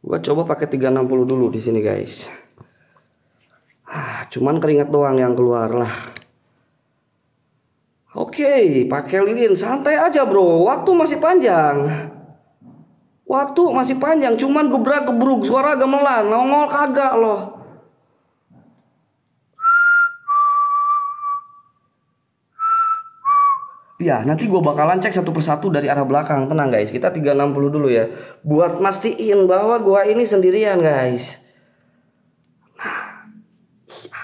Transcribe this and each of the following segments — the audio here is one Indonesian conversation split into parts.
Gua coba pakai 360 dulu di sini guys. Ah, cuman keringat doang yang keluar lah. Oke, pakai lilin santai aja bro. Waktu masih panjang. Waktu masih panjang, cuman gebrak gebruk suara gamelan, nongol kagak loh. Ya, nanti gue bakalan cek satu persatu dari arah belakang. Tenang guys, kita 360 dulu ya. Buat mastiin bahwa gua ini sendirian guys. Nah, iya.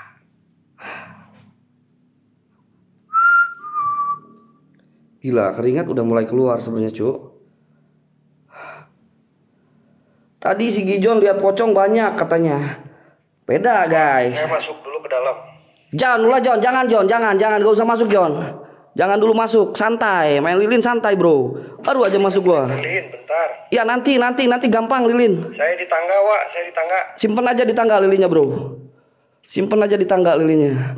Gila, keringat udah mulai keluar sebenarnya, Cuk. Tadi si Gijon lihat pocong banyak katanya. Beda, guys. Saya masuk dulu ke dalam. Jangan lah John, jangan John, jangan, jangan, gak usah masuk John. Jangan dulu masuk, santai, main lilin santai bro. Baru aja masuk gua. Lilin, bentar. Ya nanti, nanti, nanti gampang lilin. Saya di tangga, Wak. Saya di tangga. Simpen aja di tangga lilinnya bro. Simpen aja di tangga lilinnya.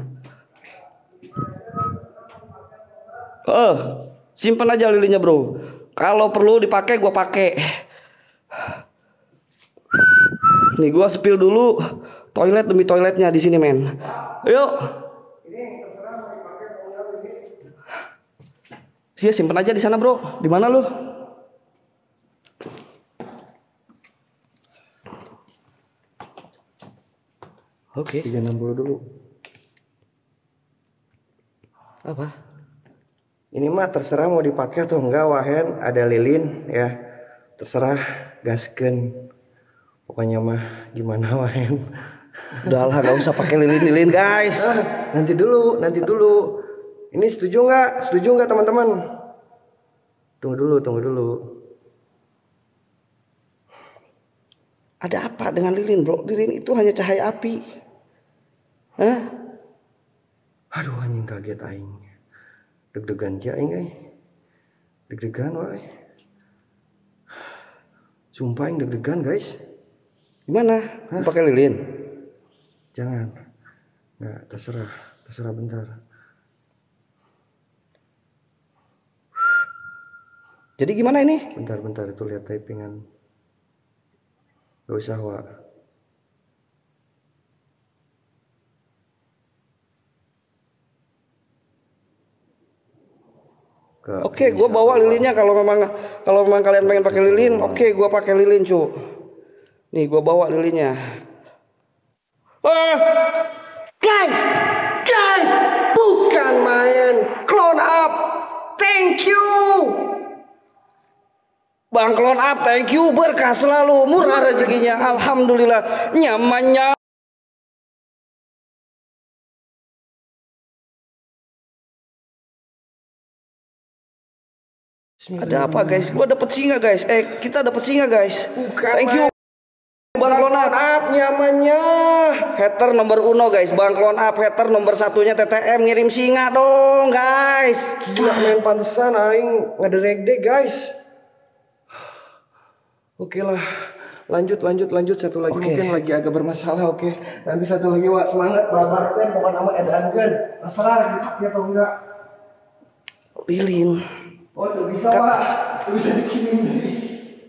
Eh, simpen aja lilinnya bro. Kalau perlu dipakai gua pakai. Nih gua spill dulu toilet demi toiletnya di sini men. Yuk. Sia simpen aja di sana bro. Di mana lu? Oke. 360 dulu. Apa? Ini mah terserah mau dipakai atau enggak Wahen, ada lilin ya. Terserah gasken. Pokoknya mah gimana Wahen. Udahlah gak usah pakai lilin-lilin guys. Ah, nanti dulu, nanti dulu. Ini setuju nggak? Setuju nggak teman-teman? Tunggu dulu, tunggu dulu. Ada apa dengan lilin bro? Lilin itu hanya cahaya api. Hah? Aduh anjing kaget aing. Deg-degan aja aing euy. Deg-degan wae. Sumpah aing deg-degan guys. Gimana? Pakai lilin? Jangan. Nggak, terserah. Terserah bentar. Jadi gimana ini? Bentar, bentar itu lihat typingan. Gak usah, Wak. Oke, gue bisa, bawa lilinnya kalau memang kalau memang kalian pengen pakai lilin, oke gue pakai lilin cu. Nih gue bawa lilinnya. Ah! Guys, guys, bukan main clone up. Thank you. Bang clone up, thank you berkah selalu murah rezekinya, alhamdulillah nyamannya. Ada apa guys? Gua dapet singa guys. Eh kita dapet singa guys. Bukan, Thank you. Bang Clone Up. Up nyamannya. Hater nomor uno guys. Bang Clone Up. Hater nomor satunya TTM ngirim singa dong guys. Gila main pantesan aing ngederek deh guys. Oke lah. Lanjut lanjut lanjut satu lagi Oke. mungkin lagi agak bermasalah oke. Nanti satu lagi Wak semangat babar kan pokoknya nama edankeun. Terserah lagi pakai atau enggak. Lilin. Oh tuh bisa Wak. Tuh bisa dikirim.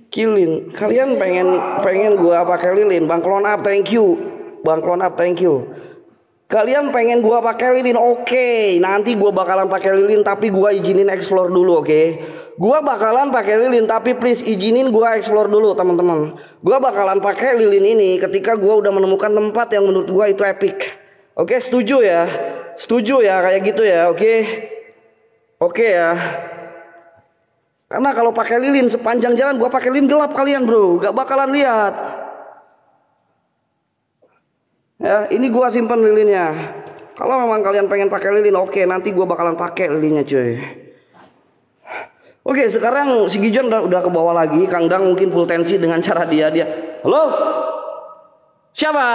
Kilin. Kalian pengen pengen gua pakai lilin. Bang Clone Up thank you. Bang Clone Up thank you. Kalian pengen gua pakai lilin, oke. Nanti gua bakalan pakai lilin, tapi gua izinin explore dulu, oke. Gua bakalan pakai lilin, tapi please izinin gua explore dulu, teman-teman. Gua bakalan pakai lilin ini ketika gua udah menemukan tempat yang menurut gua itu epic. Oke, setuju ya? Setuju ya kayak gitu ya, oke? Oke ya. Karena kalau pakai lilin sepanjang jalan gua pakai lilin gelap kalian, Bro. Gak bakalan lihat. Ya, ini gua simpan lilinnya. Kalau memang kalian pengen pakai lilin, oke, nanti gua bakalan pakai lilinnya, cuy. Oke, sekarang si Gijon udah, udah ke bawah lagi. Kang Dang mungkin full tensi dengan cara dia dia. Halo? Siapa?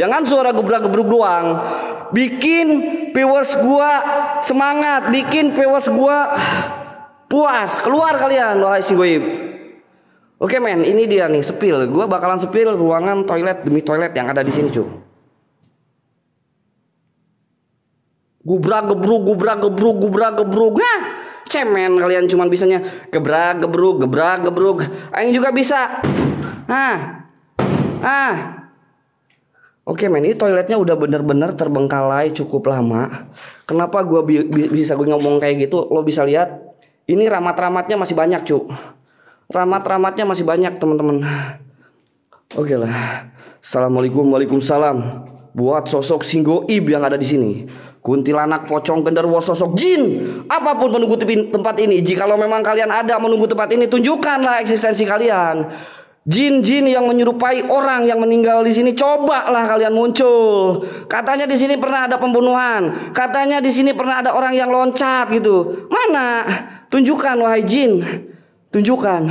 Jangan suara gebrak-gebruk doang. Bikin viewers gua semangat, bikin viewers gua puas. Keluar kalian, wahai si goib. Oke men, ini dia nih sepil. Gua bakalan sepil ruangan toilet demi toilet yang ada di sini, cuy. Gubrak gebruk, gubrak gebruk, gubrak gebruk. Hah, cemen kalian cuman bisanya gebrak gebruk, gebrak gebruk. Aing juga bisa. Ah. Ah. Oke men, ini toiletnya udah bener-bener terbengkalai cukup lama. Kenapa bi- bi- bisa gue ngomong kayak gitu? Lo bisa lihat, ini ramat-ramatnya masih banyak cu. Ramat-ramatnya masih banyak teman-teman. Oke lah. Assalamualaikum, waalaikumsalam. Buat sosok Singgoib yang ada di sini. Kuntilanak, pocong, genderuwo, sosok jin. Apa pun menunggu tempat ini. Jikalau memang kalian ada menunggu tempat ini, tunjukkanlah eksistensi kalian. Jin-jin yang menyerupai orang yang meninggal di sini, cobalah kalian muncul. Katanya di sini pernah ada pembunuhan. Katanya di sini pernah ada orang yang loncat gitu. Mana? Tunjukkan wahai jin. Tunjukkan.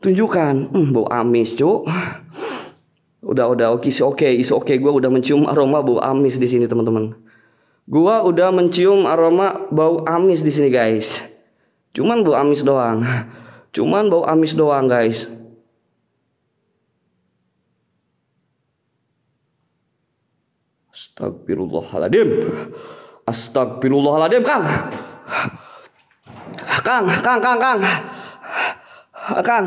Tunjukkan. Hmm, bau amis, Cuk. Udah udah oke is oke is oke gue udah mencium aroma bau amis di sini teman-teman. Gua udah mencium aroma bau amis di sini guys. Cuman bau amis doang. Cuman bau amis doang guys. Astagfirullahaladzim. Astagfirullahaladzim Kang. Kang, Kang, Kang, Kang. Kang.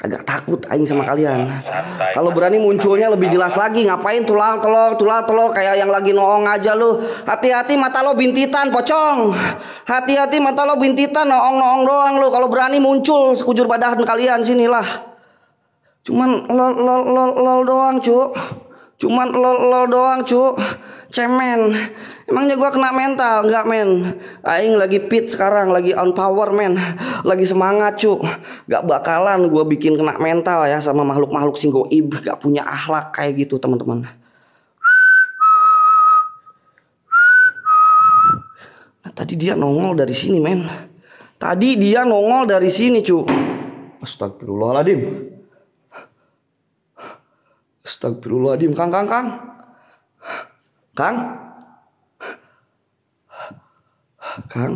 Kagak takut aing sama kalian. Kalau berani munculnya lebih jelas lagi. Ngapain tulang telur, tulang telur kayak yang lagi noong aja lu. Hati-hati mata lo bintitan, pocong. Hati-hati mata lo bintitan, noong-noong doang lu. Kalau berani muncul sekujur badan kalian sinilah. Cuman lol lol lol, lol doang, Cuk. Cuman lol lol doang, Cuk. Cemen. Emangnya gua kena mental? Enggak, men. Aing lagi fit sekarang, lagi on power, men. Lagi semangat, Cuk. Gak bakalan gua bikin kena mental ya sama makhluk-makhluk singgoib. Gak punya akhlak kayak gitu, teman-teman. Nah, tadi dia nongol dari sini, men. Tadi dia nongol dari sini, Cuk. Astagfirullahaladzim. Astagfirullahaladzim, Kang, Kang, Kang. Kang. Kang.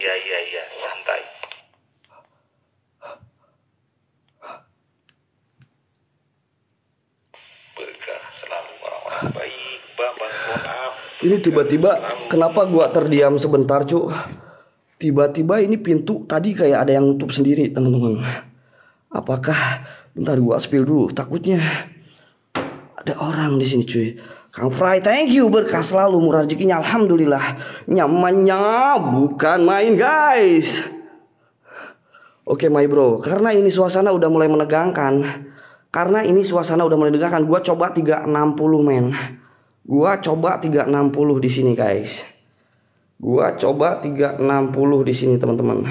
Ya, ya, ya, santai. Berkah selalu orang-orang baik. Mohon maaf. Ini tiba-tiba kenapa gua terdiam sebentar, Cuk? Tiba-tiba ini pintu tadi kayak ada yang nutup sendiri, teman-teman. Apakah bentar gua spill dulu, takutnya ada orang di sini, cuy. Kang Fry, thank you berkah selalu murah rezekinya alhamdulillah. Nyamannya bukan main, guys. Oke, my bro, karena ini suasana udah mulai menegangkan. Karena ini suasana udah mulai menegangkan, gua coba 360, men. Gua coba 360 di sini, guys. Gua coba 360 di sini, teman-teman.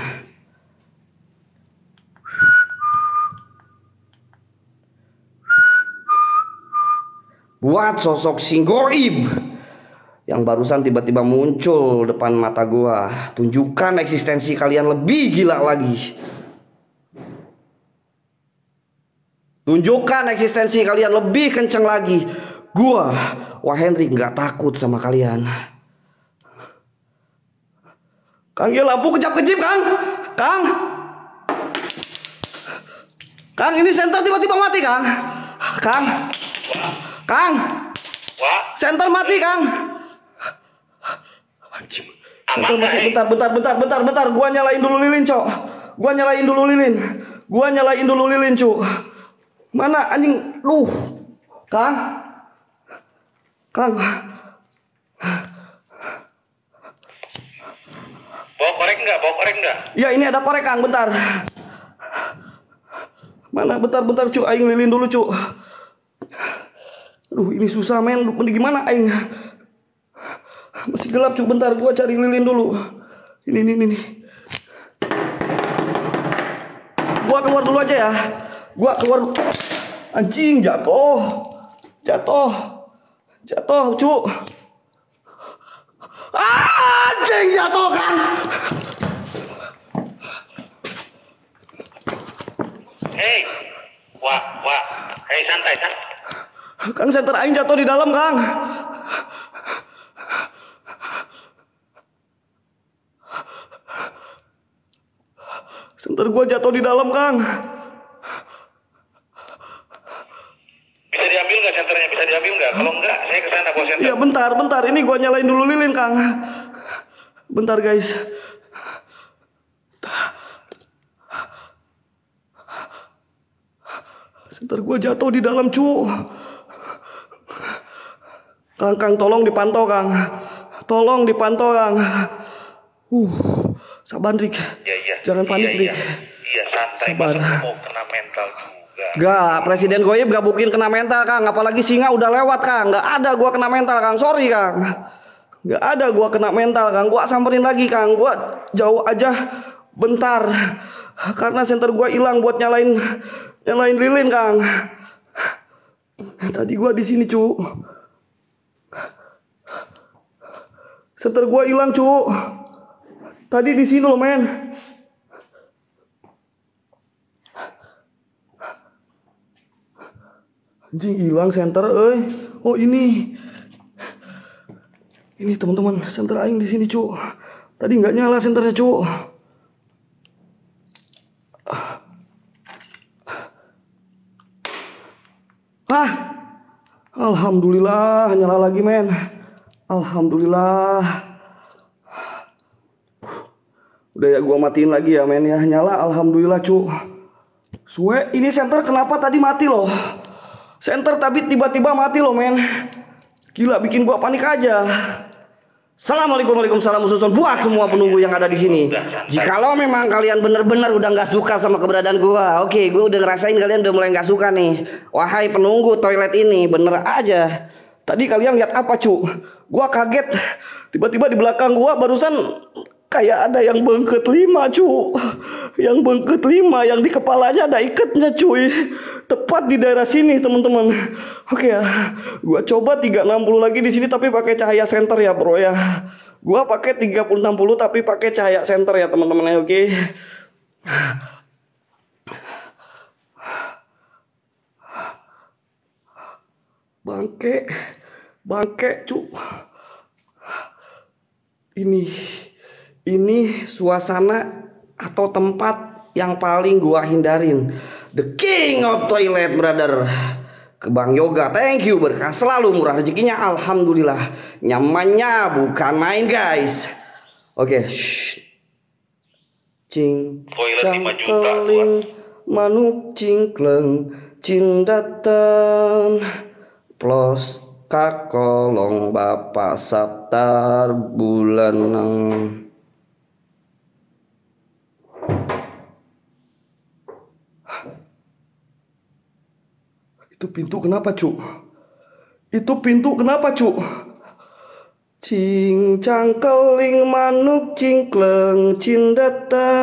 Buat sosok singgoib yang barusan tiba-tiba muncul depan mata gua, tunjukkan eksistensi kalian lebih gila lagi. Tunjukkan eksistensi kalian lebih kenceng lagi. Gua, Wah Henry nggak takut sama kalian. Kang, ya lampu kejap-kejip, Kang. Kang. Kang, ini senter tiba-tiba mati, Kang. Kang. Kang. Wah, Senter mati, Kang. Anjing. Senter mati. eh? Bentar, bentar, bentar, bentar, bentar. Gua nyalain dulu lilin, Cok. Gua nyalain dulu lilin. Gua nyalain dulu lilin, Cuk. Mana anjing? Duh. Kang. Kang. bawa korek nggak? Bawa korek nggak? Ya, ini ada korek, Kang. Bentar. Mana? Bentar, bentar, Cuk. Aing lilin dulu, Cuk. Aduh, ini susah, men. Ini gimana, Aing? Masih gelap, Cuk. Bentar, gua cari lilin dulu. Ini, ini, ini. ini. Gua keluar dulu aja ya. Gua keluar. Anjing, jatuh. Jatuh. Jatuh, Cuk. Ah, anjing jatuh, Kang. Hei, wah, wah, hei santai, santai. Kang senter aing jatuh di dalam, Kang. Senter gua jatuh di dalam, Kang. Bisa diambil nggak senternya bisa diambil nggak? Kalau nggak, saya ke sana bawa senter. Iya bentar, bentar. Ini gua nyalain dulu lilin, Kang. Bentar, guys. Senter gua jatuh di dalam, cu. Kang, Kang, tolong dipantau, Kang. Tolong dipantau, Kang. Uh, sabar, Rik. Iya, iya. Jangan panik, iya, Rik. Iya, iya santai. Sabar. Mau kena mental juga. Gak, Presiden Goyeb gak bukin kena mental, Kang. Apalagi singa udah lewat, Kang. Gak ada gua kena mental, Kang. Sorry, Kang. Gak ada gua kena mental, Kang. Gua samperin lagi, Kang. Gua jauh aja bentar. Karena senter gua hilang buat nyalain nyalain lilin, Kang. Tadi gua di sini, cu. Senter gua hilang, cu. Tadi di sini loh, men. Anjing hilang center, eh. Oh ini, ini teman-teman center aing di sini cu. Tadi nggak nyala senternya cu. Ah, alhamdulillah nyala lagi men. Alhamdulillah. Udah ya gua matiin lagi ya men ya nyala alhamdulillah cu. Suwe ini center kenapa tadi mati loh? Center tapi tiba-tiba mati loh men Gila bikin gua panik aja Assalamualaikum Waalaikumsalam susun buat semua penunggu yang ada di sini. Jikalau memang kalian bener-bener udah nggak suka sama keberadaan gua, oke, gua udah ngerasain kalian udah mulai nggak suka nih. Wahai penunggu toilet ini, bener aja. Tadi kalian lihat apa cu? Gua kaget, tiba-tiba di belakang gua barusan kayak ada yang bengket lima cu, yang bengket lima, yang di kepalanya ada ikatnya cuy, tepat di daerah sini teman-teman. Oke ya, gua coba 360 lagi di sini tapi pakai cahaya center ya bro ya. Gua pakai 3060 tapi pakai cahaya center ya teman-teman ya oke. Bangke, bangke cu. Ini, ini suasana atau tempat yang paling gua hindarin. The King of Toilet, brother. Ke Bang Yoga, thank you berkah selalu murah rezekinya, alhamdulillah. Nyamannya bukan main guys. Oke, shh. Cing, Toilet cang, 5 juta, teling, manuk cingkleng, cindatan, plus kakolong bapak sabtar bulan Itu pintu kenapa, Cuk? Itu pintu kenapa, Cuk? Cing cangkeling manuk cingkleng cindata